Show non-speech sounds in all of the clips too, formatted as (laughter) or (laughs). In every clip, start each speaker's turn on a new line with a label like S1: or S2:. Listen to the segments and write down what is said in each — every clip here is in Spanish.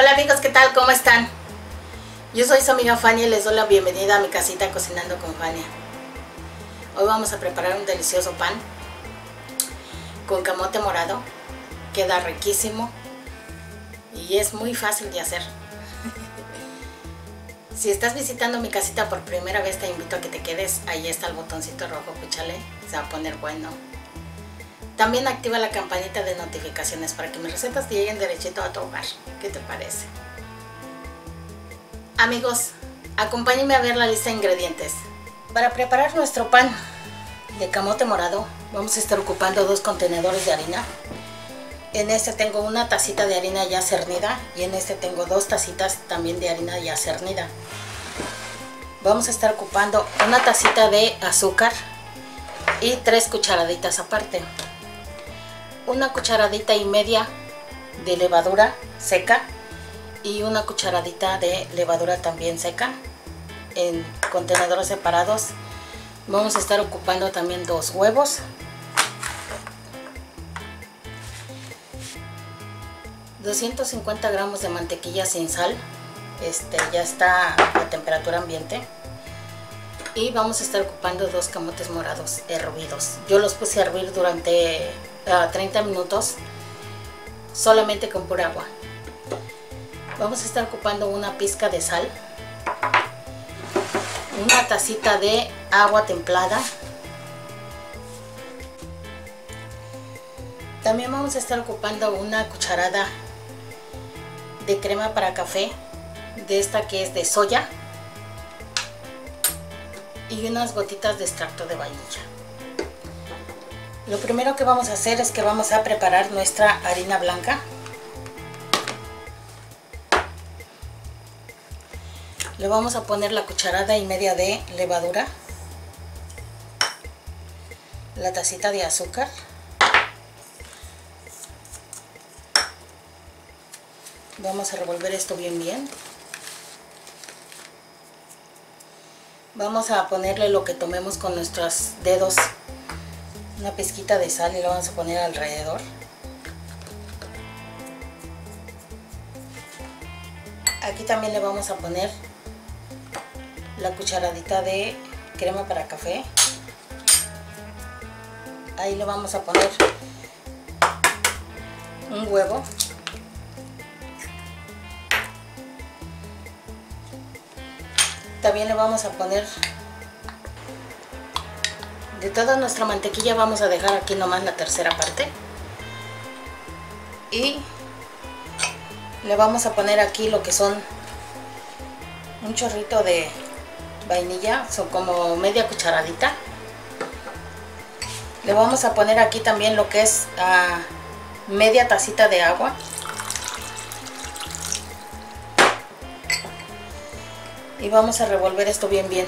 S1: Hola amigos, ¿qué tal? ¿Cómo están? Yo soy su amiga Fania y les doy la bienvenida a mi casita Cocinando con Fania. Hoy vamos a preparar un delicioso pan con camote morado. Queda riquísimo y es muy fácil de hacer. (laughs) Si estás visitando mi casita por primera vez te invito a que te quedes. Ahí está el botoncito rojo, púchale, se va a poner bueno. También activa la campanita de notificaciones para que mis recetas te lleguen derechito a tu hogar. ¿Qué te parece? Amigos, acompáñenme a ver la lista de ingredientes. Para preparar nuestro pan de camote morado, vamos a estar ocupando dos contenedores de harina. En este tengo una tacita de harina ya cernida y en este tengo dos tacitas también de harina ya cernida. Vamos a estar ocupando una tacita de azúcar y tres cucharaditas aparte una cucharadita y media de levadura seca y una cucharadita de levadura también seca en contenedores separados. Vamos a estar ocupando también dos huevos. ...250 gramos de mantequilla sin sal... ...este ya está a temperatura ambiente... ...y vamos a estar ocupando dos camotes morados hervidos... ...yo los puse a hervir durante 30 minutos solamente con pura agua. Vamos a estar ocupando una pizca de sal, una tacita de agua templada. También vamos a estar ocupando una cucharada de crema para café, de esta que es de soya, y unas gotitas de extracto de vainilla. Lo primero que vamos a hacer es que vamos a preparar nuestra harina blanca. Le vamos a poner la cucharada y media de levadura, la tacita de azúcar, vamos a revolver esto bien bien. Vamos a ponerle lo que tomemos con nuestros dedos una pizquita de sal y lo vamos a poner alrededor. Aquí también le vamos a poner la cucharadita de crema para café. Ahí le vamos a poner un huevo. También le vamos a poner de toda nuestra mantequilla vamos a dejar aquí nomás la tercera parte. Y le vamos a poner aquí lo que son un chorrito de vainilla, son como media cucharadita. Le vamos a poner aquí también lo que es ah, media tacita de agua. Y vamos a revolver esto bien bien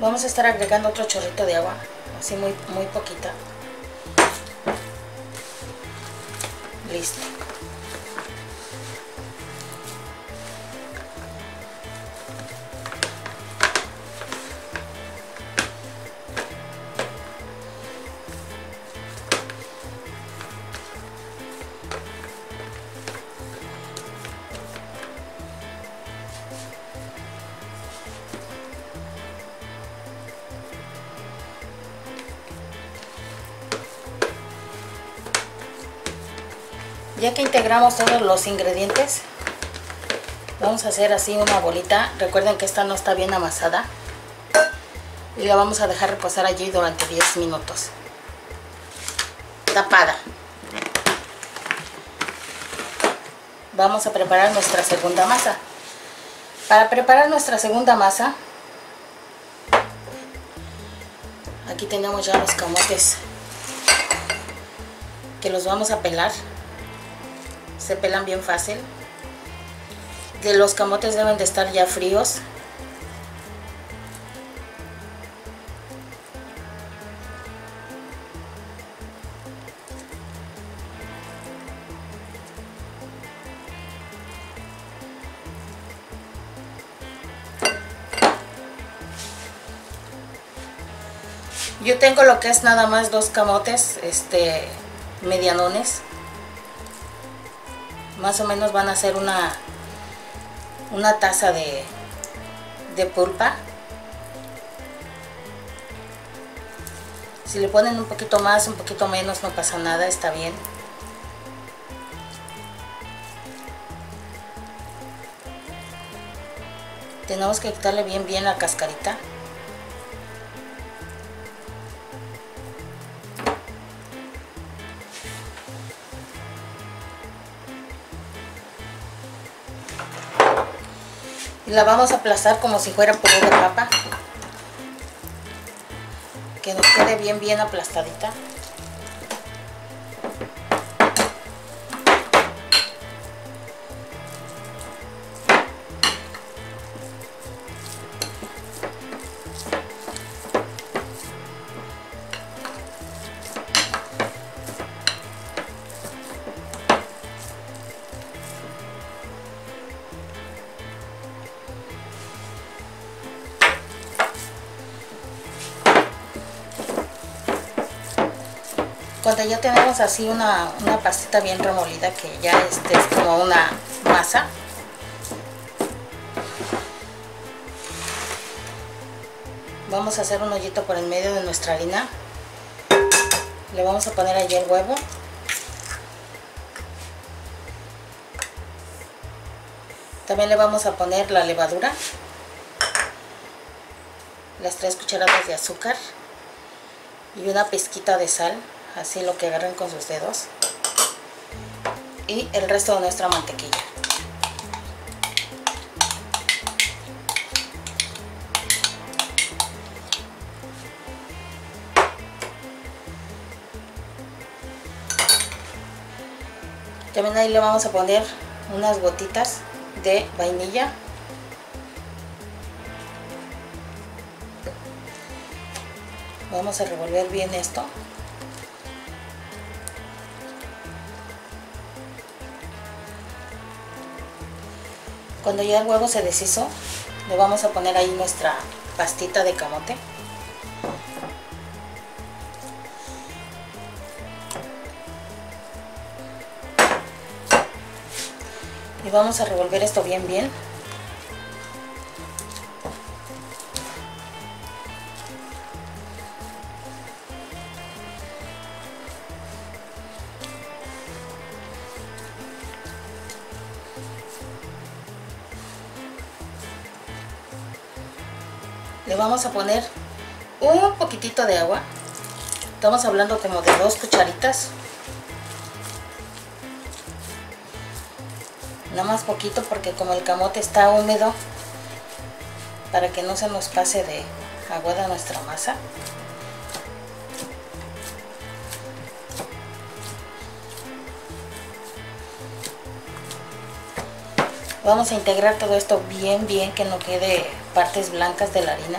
S1: Vamos a estar agregando otro chorrito de agua, así muy, muy poquita. Listo. Integramos todos los ingredientes, vamos a hacer así una bolita. Recuerden que esta no está bien amasada. Y la vamos a dejar reposar allí durante 10 minutos. Tapada. Vamos a preparar nuestra segunda masa. Para preparar nuestra segunda masa, aquí tenemos ya los camotes que los vamos a pelar se pelan bien fácil. De los camotes deben de estar ya fríos. Yo tengo lo que es nada más dos camotes, este, medianones. Más o menos van a ser una, una taza de, de pulpa. Si le ponen un poquito más, un poquito menos, no pasa nada, está bien. Tenemos que quitarle bien bien la cascarita. La vamos a aplastar como si fuera puré de papa. Que nos quede bien bien aplastadita ya tenemos así una, una pastita bien remolida que ya este es como una masa. Vamos a hacer un hoyito por el medio de nuestra harina. Le vamos a poner allí el huevo. También le vamos a poner la levadura las tres cucharadas de azúcar y una pizquita de sal así lo que agarren con sus dedos. Y el resto de nuestra mantequilla. También ahí le vamos a poner unas gotitas de vainilla. Vamos a revolver bien esto Cuando ya el huevo se deshizo, le vamos a poner ahí nuestra pastita de camote. Y vamos a revolver esto bien bien. Vamos a poner un poquitito de agua. Estamos hablando como de dos cucharitas. Nada más poquito porque como el camote está húmedo para que no se nos pase de aguada nuestra masa. Vamos a integrar todo esto bien, bien, que no quede partes blancas de la harina.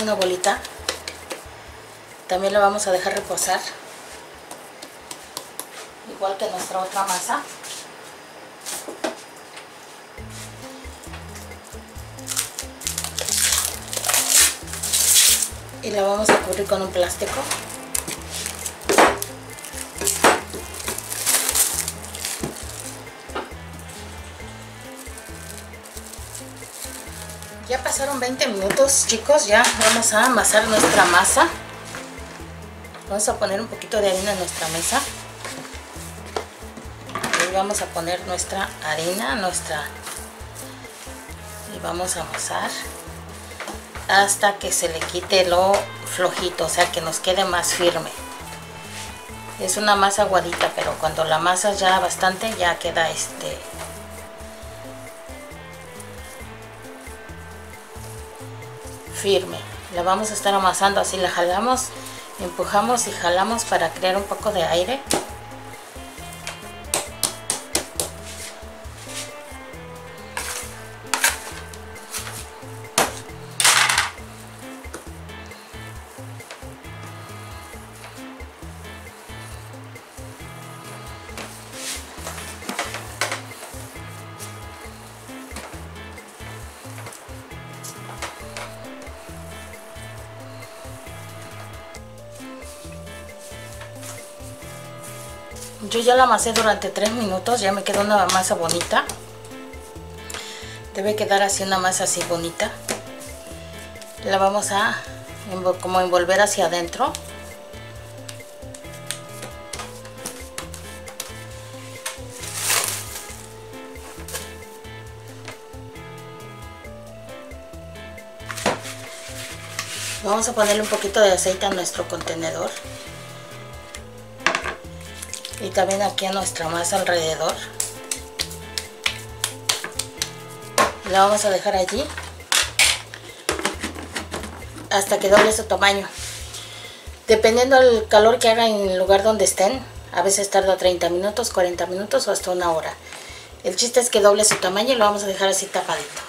S1: Una bolita. También la vamos a dejar reposar. Igual que nuestra otra masa. Y la vamos a cubrir con un plástico Ya pasaron 20 minutos, chicos. Ya vamos a amasar nuestra masa. Vamos a poner un poquito de harina en nuestra mesa. Y vamos a poner nuestra harina, nuestra... Y vamos a amasar hasta que se le quite lo flojito, o sea, que nos quede más firme. Es una masa aguadita, pero cuando la masa ya bastante, ya queda este firme. La vamos a estar amasando así, la jalamos, empujamos y jalamos para crear un poco de aire. Yo ya la amasé durante 3 minutos, ya me quedó una masa bonita. Debe quedar así una masa así bonita. La vamos a como envolver hacia adentro. Vamos a ponerle un poquito de aceite a nuestro contenedor también aquí a nuestra masa alrededor. La vamos a dejar allí hasta que doble su tamaño. Dependiendo del calor que haga en el lugar donde estén a veces tarda 30 minutos 40 minutos o hasta una hora. El chiste es que doble su tamaño y lo vamos a dejar así tapadito.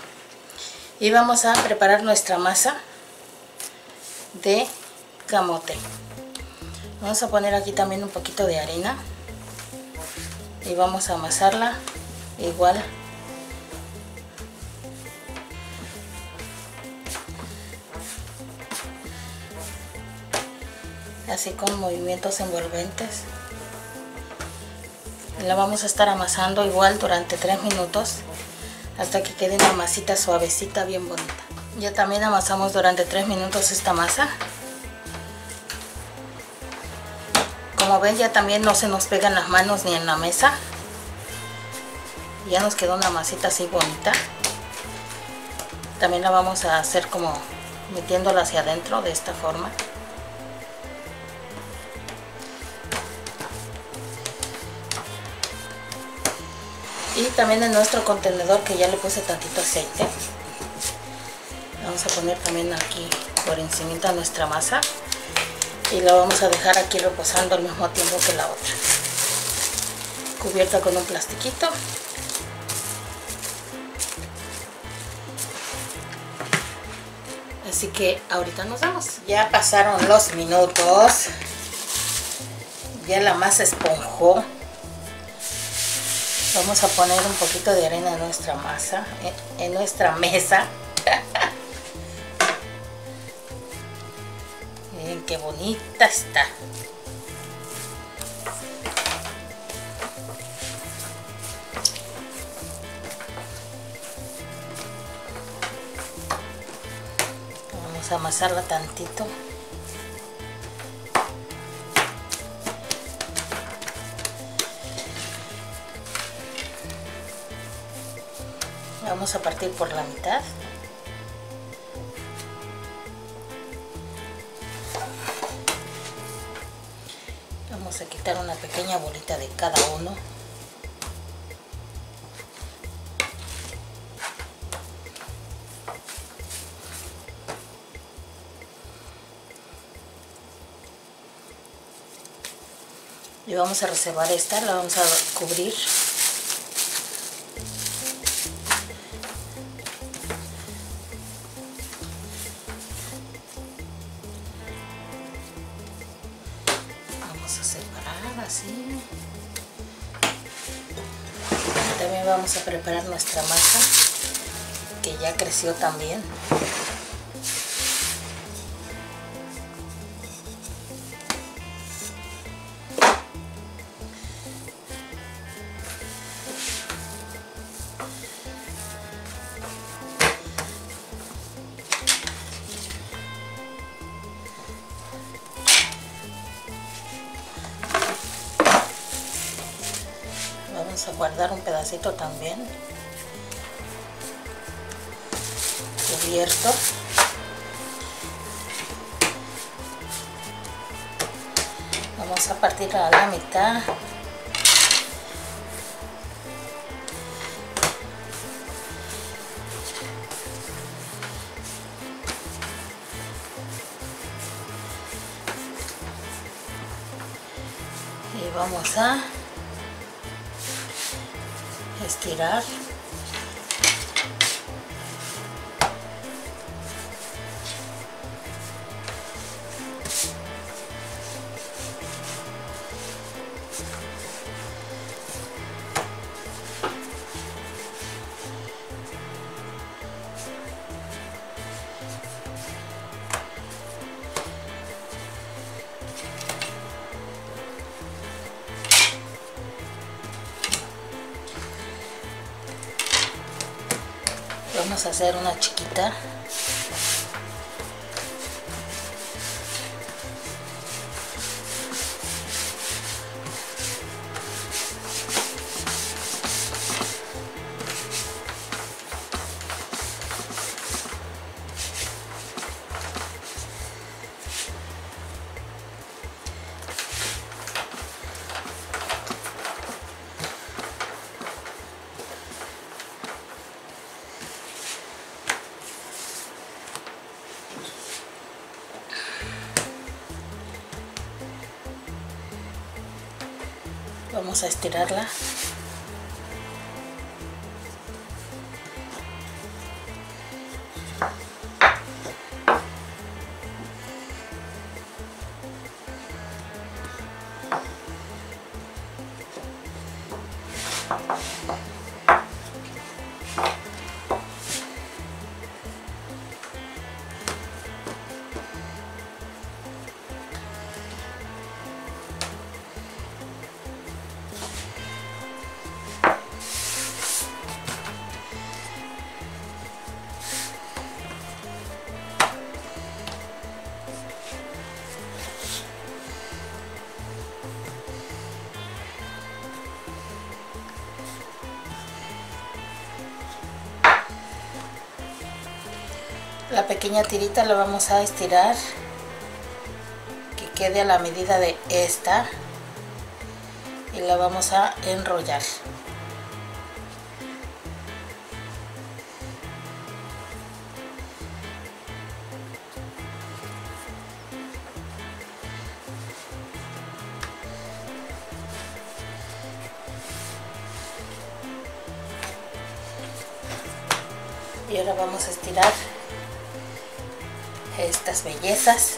S1: Y vamos a preparar nuestra masa de camote. Vamos a poner aquí también un poquito de harina y vamos a amasarla igual. Así con movimientos envolventes. La vamos a estar amasando igual durante 3 minutos hasta que quede una masita suavecita bien bonita. Ya también amasamos durante 3 minutos esta masa como ven ya también no se nos pegan las manos ni en la mesa. Ya nos quedó una masita así bonita. También la vamos a hacer como metiéndola hacia adentro de esta forma. Y también en nuestro contenedor que ya le puse tantito aceite. Vamos a poner también aquí por encima nuestra masa y la vamos a dejar aquí reposando al mismo tiempo que la otra. Cubierta con un plastiquito. Así que ahorita nos vemos ya pasaron los minutos. Ya la masa esponjó. Vamos a poner un poquito de arena en nuestra masa en nuestra mesa (laughs) qué bonita está. Vamos a amasarla tantito. Vamos a partir por la mitad. Quitar una pequeña bolita de cada uno. Y vamos a reservar esta, la vamos a cubrir así también vamos a preparar nuestra masa que ya creció también también. Cubierto. Vamos a partir a la mitad. Y vamos a estirar hacer una chiquita vamos a la pequeña tirita la vamos a estirar que quede a la medida de esta y la vamos a enrollar. Y ahora vamos a estirar estas bellezas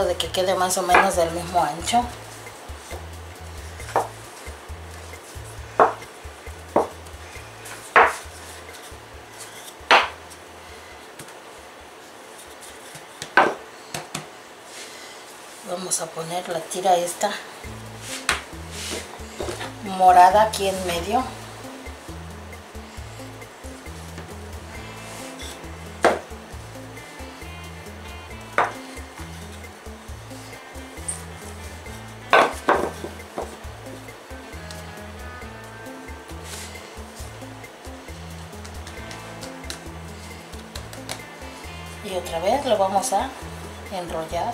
S1: de que quede más o menos del mismo ancho. Vamos a poner la tira esta morada aquí en medio y otra vez lo vamos a enrollar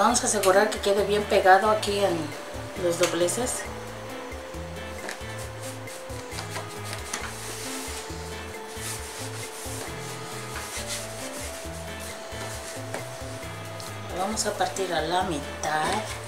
S1: vamos a asegurar que quede bien pegado aquí en los dobleces. Vamos a partir a la mitad.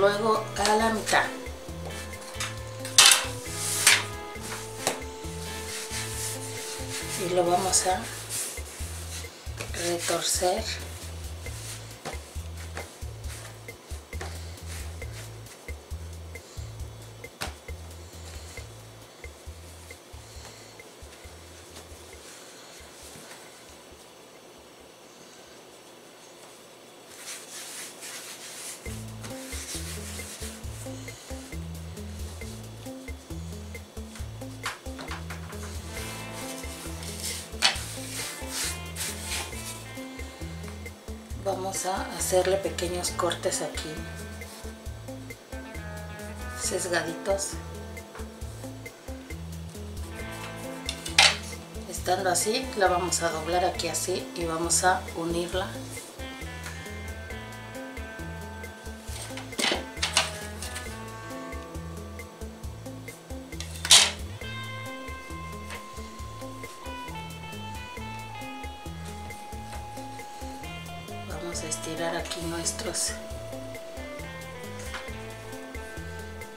S1: Luego a la mitad. Y lo vamos a retorcer hacerle pequeños cortes aquí sesgaditos. Estando así la vamos a doblar aquí así y vamos a unirla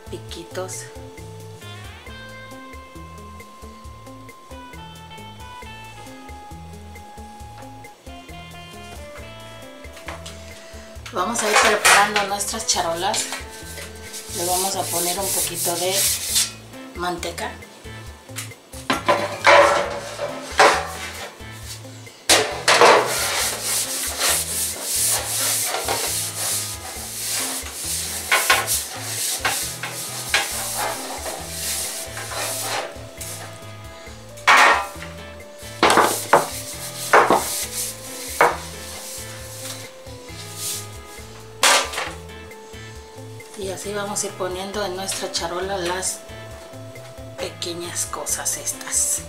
S1: piquitos. Vamos a ir preparando nuestras charolas. Le vamos a poner un poquito de manteca y así vamos a ir poniendo en nuestra charola las pequeñas cosas estas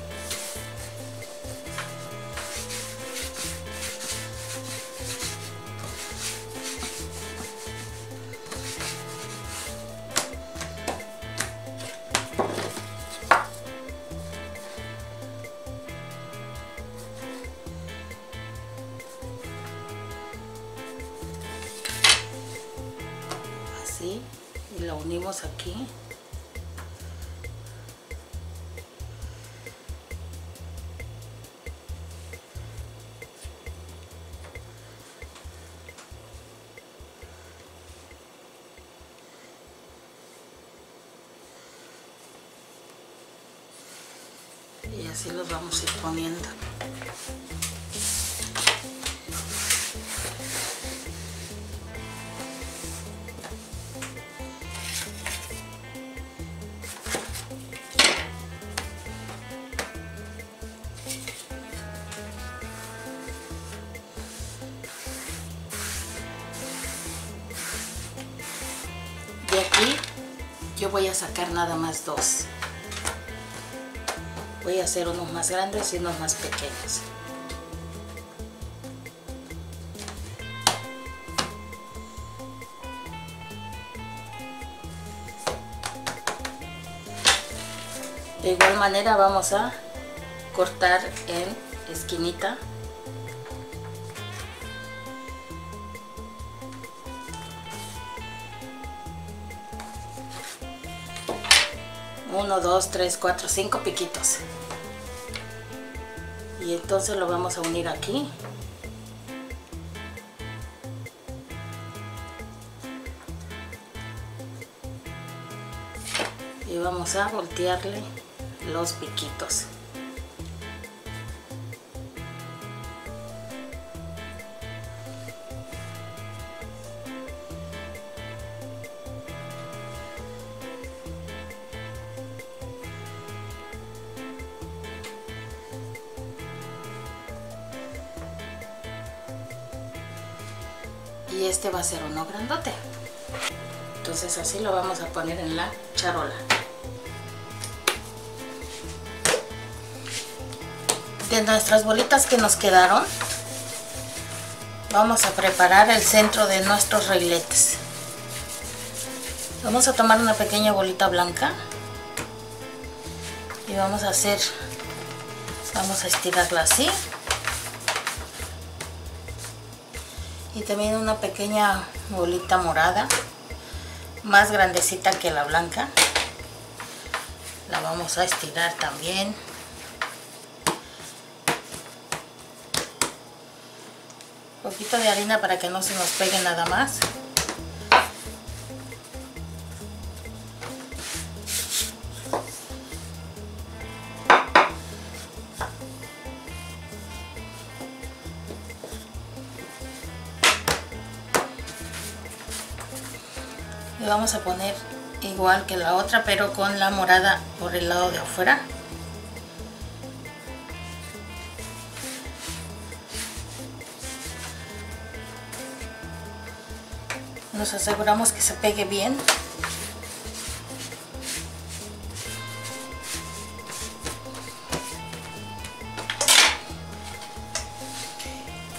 S1: yo voy a sacar nada más dos. Voy a hacer unos más grandes y unos más pequeños. De igual manera vamos a cortar en esquinita uno, dos, tres, cuatro, cinco piquitos. Y entonces lo vamos a unir aquí. Y vamos a voltearle los piquitos y este va a ser uno grandote entonces así lo vamos a poner en la charola de nuestras bolitas que nos quedaron vamos a preparar el centro de nuestros reiletes. Vamos a tomar una pequeña bolita blanca y vamos a hacer, vamos a estirarla así. También una pequeña bolita morada, más grandecita que la blanca. La vamos a estirar también. Un poquito de harina para que no se nos pegue nada más. Vamos a poner igual que la otra pero con la morada por el lado de afuera. Nos aseguramos que se pegue bien.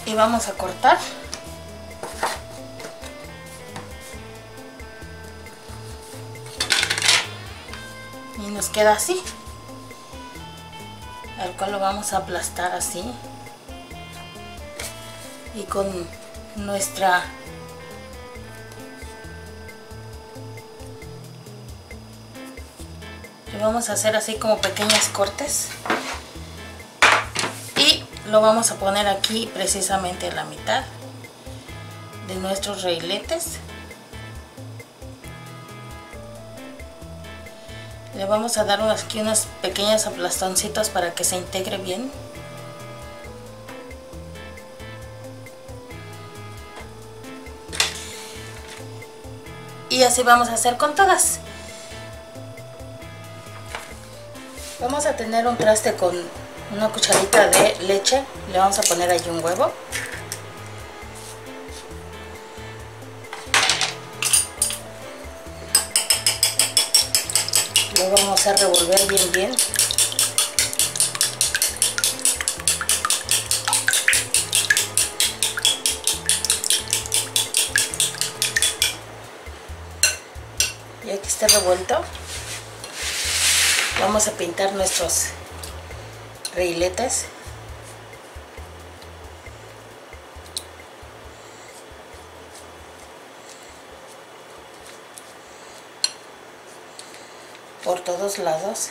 S1: Y vamos a cortar queda así. Al cual lo vamos a aplastar así. Y con nuestra y vamos a hacer así como pequeños cortes. Y lo vamos a poner aquí precisamente en la mitad de nuestros reiletes le vamos a dar aquí unas pequeñas aplastoncitos para que se integre bien. Y así vamos a hacer con todas. Vamos a tener un traste con una cucharita de leche. Le vamos a poner ahí un huevo a revolver bien bien. Ya que esté revuelto. Vamos a pintar nuestros reiletes todos lados.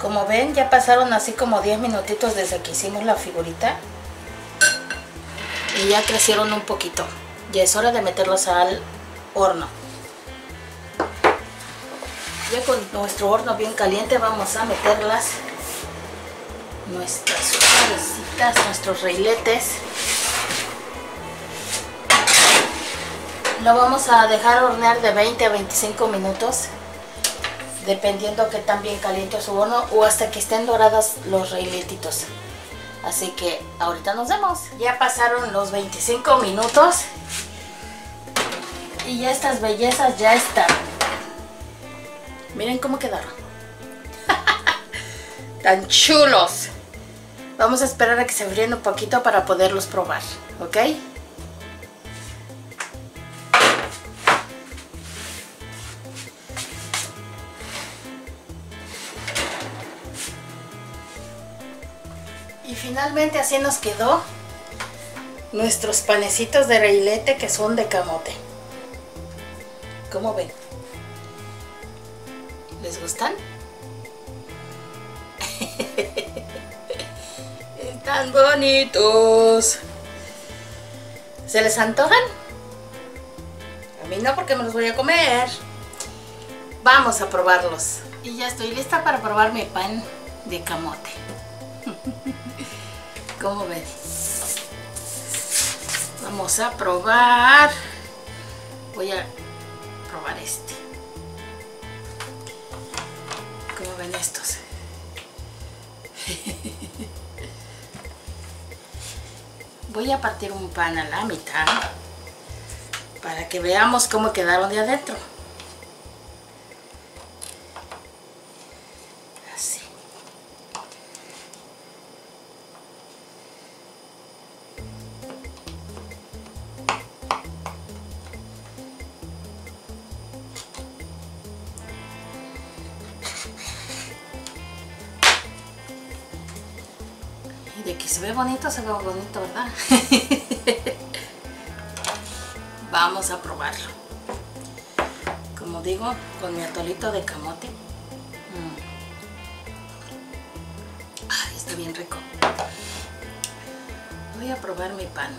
S1: Como ven ya pasaron así como 10 minutitos desde que hicimos la figurita. Y ya crecieron un poquito. Ya es hora de meterlos al horno ya con nuestro horno bien caliente vamos a meterlas nuestras suavecitas, nuestros reiletes lo vamos a dejar hornear de 20 a 25 minutos dependiendo que tan bien caliente su horno o hasta que estén doradas los reiletitos así que ahorita nos vemos. Ya pasaron los 25 minutos y ya estas bellezas ya están miren cómo quedaron (laughs) tan chulos vamos a esperar a que se fríen un poquito para poderlos probar ok Y finalmente así nos quedó nuestros panecitos de reilete que son de camote. ¿Cómo ven? ¿Les gustan? Están bonitos. ¿Se les antojan? A mí no porque me los voy a comer. Vamos a probarlos. Y ya estoy lista para probar mi pan de camote. (laughs) ¿Cómo ven? Vamos a probar. Voy a probar este. ¿Cómo ven estos? voy a partir un pan a la mitad para que veamos cómo quedaron de adentro. Que se ve bonito, ¿verdad? (laughs) Vamos a probarlo. Como digo, con mi atolito de camote. Mm. Ay, está bien rico. Voy a probar mi pan.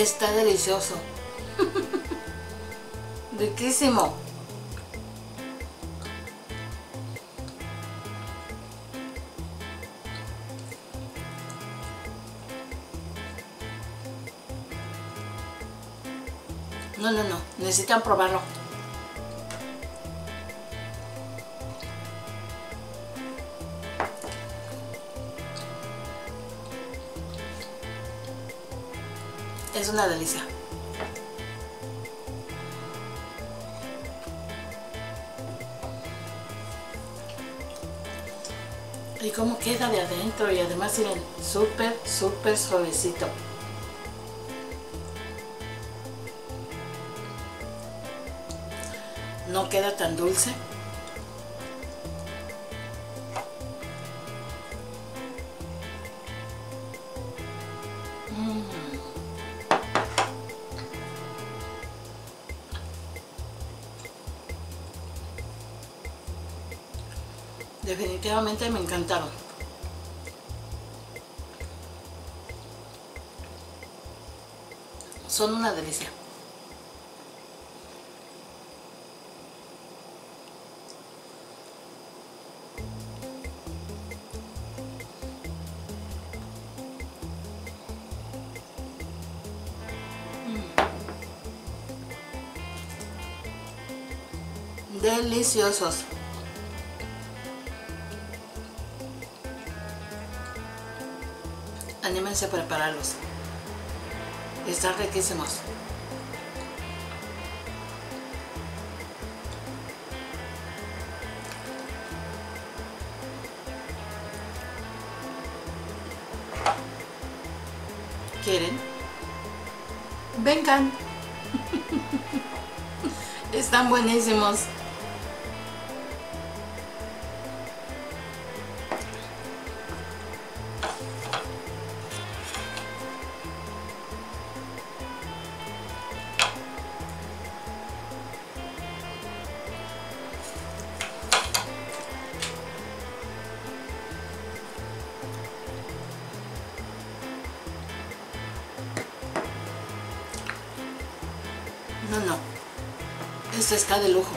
S1: Está delicioso. (laughs) Riquísimo. No, no, no. Necesitan probarlo. Una delicia. Y cómo queda de adentro y además miren, súper, súper suavecito. No queda tan dulce. Me encantaron. Son una delicia. Mm. Deliciosos. Anímense a prepararlos. Están riquísimos. ¿Quieren? Vengan. (laughs) Están buenísimos. Está de lujo.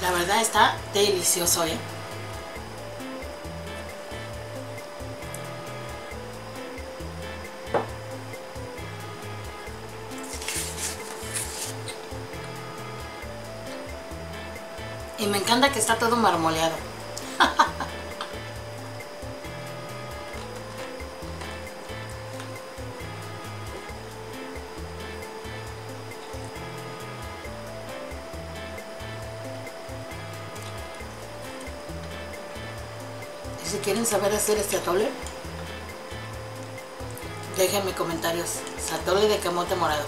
S1: La verdad está delicioso, ¿eh? Y me encanta que está todo marmoleado. Quieren saber hacer este atole, déjenme comentarios. Atole de camote morado.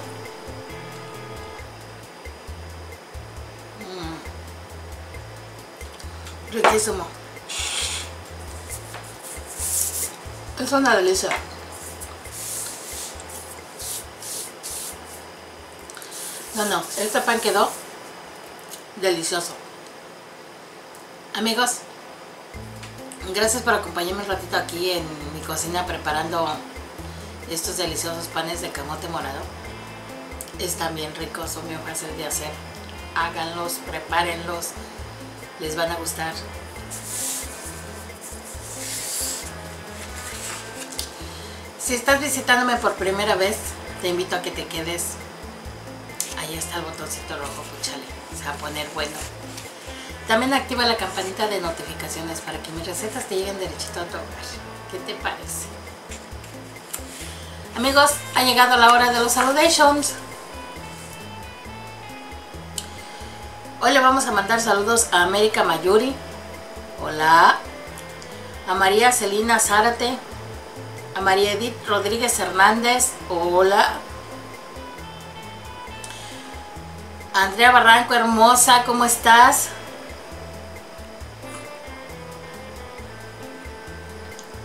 S1: Mm. Riquísimo. Es una delicia. No, no, este pan quedó delicioso. Amigos, Gracias por acompañarme un ratito aquí en mi cocina preparando estos deliciosos panes de camote morado. Están bien ricos, son bien fáciles de hacer. Háganlos, prepárenlos, les van a gustar. Si estás visitándome por primera vez, te invito a que te quedes. Ahí está el botoncito rojo, puchale. Se va a poner bueno. También activa la campanita de notificaciones para que mis recetas te lleguen derechito a tu hogar. ¿Qué te parece? Amigos, ha llegado la hora de los saludations. Hoy le vamos a mandar saludos a América Mayuri. Hola. A María Celina Zárate. A María Edith Rodríguez Hernández. Hola. Andrea Barranco, hermosa, ¿cómo estás?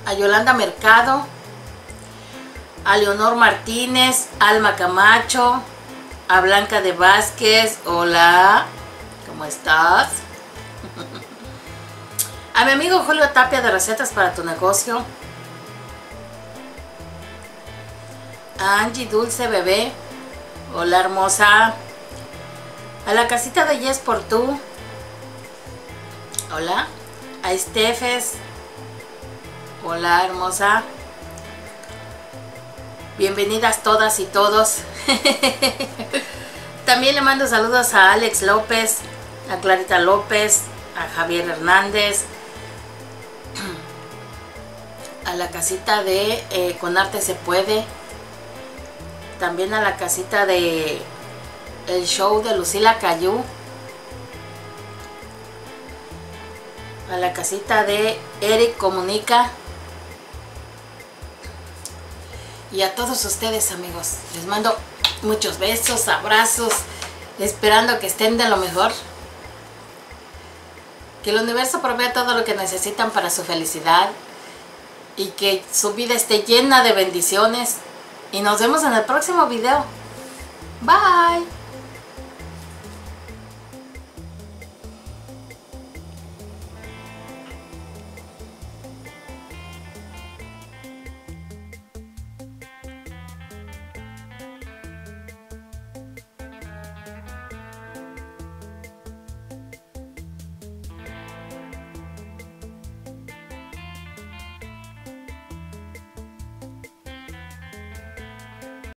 S1: A Yolanda Mercado. A Leonor Martínez. Alma Camacho. A Blanca de Vázquez. Hola. ¿Cómo estás? (laughs) A mi amigo Julio Tapia de Recetas para tu Negocio. A Angie Dulce Bebé. Hola hermosa. A la casita de Yes por tú. Hola. A Estefes. Hola hermosa. Bienvenidas todas y todos. (laughs) También le mando saludos a Alex López, a Clarita López, a Javier Hernández, (clears throat) a la casita de eh, Con Arte Se Puede, también a la casita de el show de Lucila Cayú, a la casita de Eric Comunica y a todos ustedes amigos. Les mando muchos besos, abrazos, esperando que estén de lo mejor. Que el universo provea todo lo que necesitan para su felicidad y que su vida esté llena de bendiciones. Y nos vemos en el próximo video. Bye.